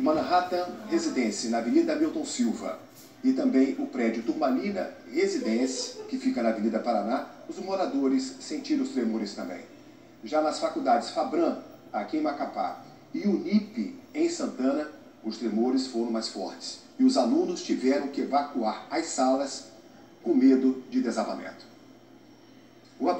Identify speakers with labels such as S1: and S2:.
S1: Manhattan Residence na Avenida Milton Silva, e também o prédio Turmalina Residence que fica na Avenida Paraná, os moradores sentiram os tremores também. Já nas faculdades Fabran, aqui em Macapá, e Unip, em Santana, os tremores foram mais fortes e os alunos tiveram que evacuar as salas com medo de desabamento. O